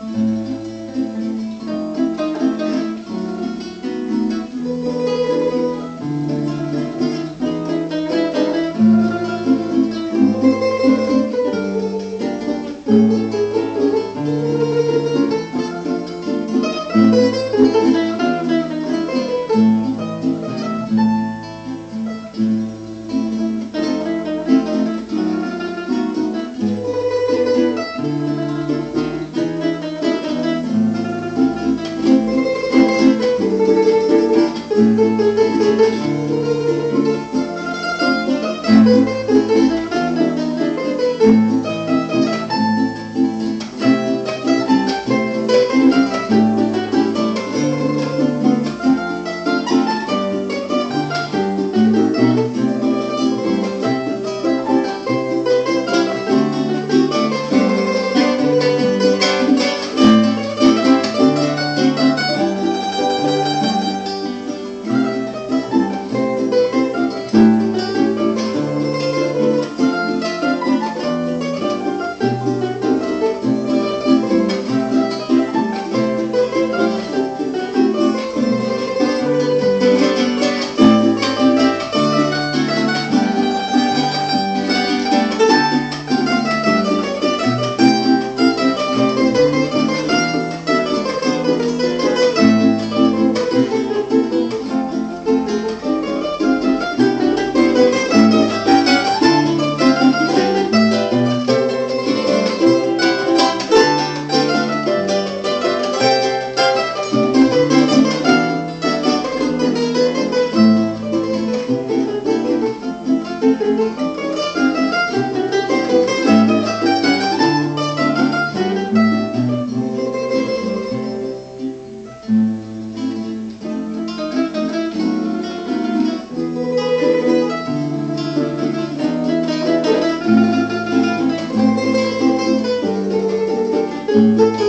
Música Música Música